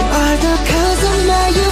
are the cause of my